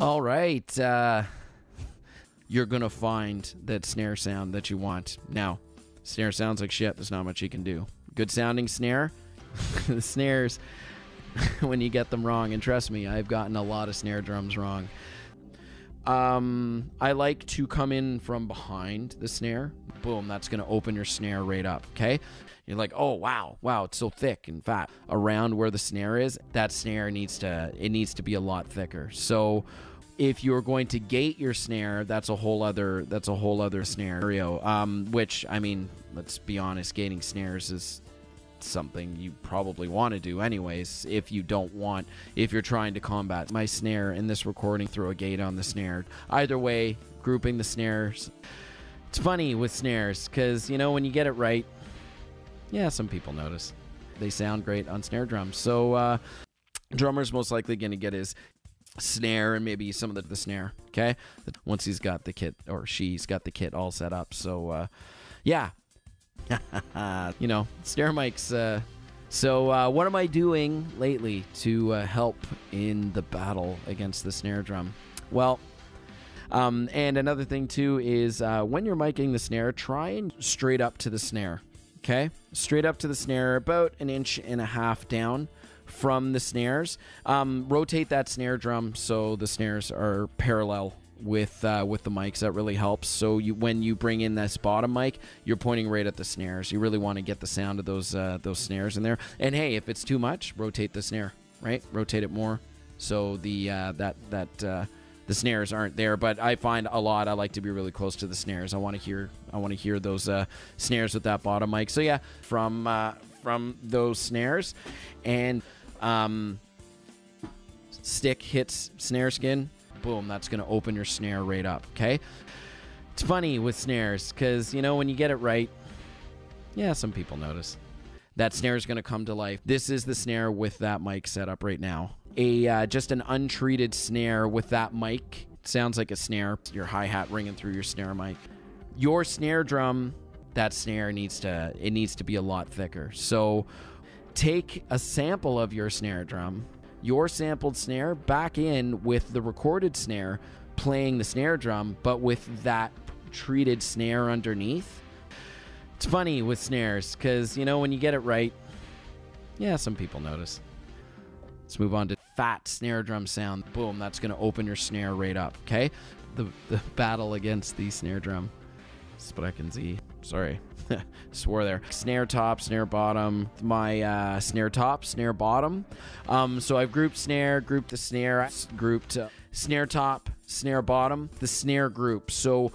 All right. Uh, you're going to find that snare sound that you want. Now, snare sounds like shit. There's not much you can do. Good sounding snare. the snares, when you get them wrong, and trust me, I've gotten a lot of snare drums wrong. Um, I like to come in from behind the snare. Boom, that's going to open your snare right up. Okay. You're like, oh wow, wow, it's so thick and fat around where the snare is. That snare needs to it needs to be a lot thicker. So if you're going to gate your snare, that's a whole other that's a whole other scenario. Um, which I mean, let's be honest, gating snares is something you probably want to do anyways if you don't want if you're trying to combat my snare in this recording throw a gate on the snare. Either way grouping the snares it's funny with snares because you know when you get it right yeah some people notice. They sound great on snare drums. So uh drummer's most likely going to get his snare and maybe some of the, the snare okay? Once he's got the kit or she's got the kit all set up. So uh yeah you know, snare mics. Uh, so, uh, what am I doing lately to uh, help in the battle against the snare drum? Well, um, and another thing too is uh, when you're miking the snare, try and straight up to the snare. Okay, straight up to the snare, about an inch and a half down from the snares. Um, rotate that snare drum so the snares are parallel with uh, with the mics that really helps. So you when you bring in this bottom mic you're pointing right at the snares. You really want to get the sound of those uh, those snares in there. And hey if it's too much rotate the snare right? Rotate it more. So the uh, that that uh, the snares aren't there. But i find a lot i like to be really close to the snares. I want to hear i want to hear those uh, snares with that bottom mic. So yeah from uh, from those snares and um, stick hits snare skin boom, that's going to open your snare right up. Okay. It's funny with snares because, you know, when you get it right, yeah, some people notice. That snare is going to come to life. This is the snare with that mic set up right now. A uh, just an untreated snare with that mic sounds like a snare. Your hi hat ringing through your snare mic. Your snare drum, that snare needs to it needs to be a lot thicker. So take a sample of your snare drum, your sampled snare back in with the recorded snare playing the snare drum, but with that treated snare underneath. It's funny with snares because, you know, when you get it right, yeah, some people notice. Let's move on to fat snare drum sound. Boom, that's going to open your snare right up, okay? The, the battle against the snare drum. Can see. Sorry. swore there. Snare top, snare bottom. My uh, snare top, snare bottom. Um, so I've grouped snare, grouped the snare, grouped uh, snare top, snare bottom, the snare group. So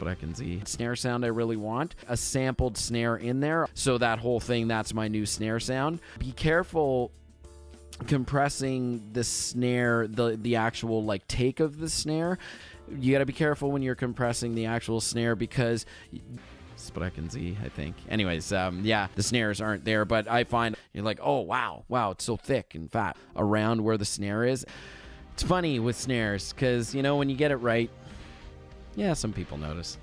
what I can see. Snare sound I really want. A sampled snare in there. So that whole thing, that's my new snare sound. Be careful compressing the snare, the the actual like take of the snare. You got to be careful when you're compressing the actual snare because see, I think. Anyways, um, yeah, the snares aren't there, but I find you're like, oh, wow, wow, it's so thick and fat around where the snare is. It's funny with snares because, you know, when you get it right, yeah, some people notice.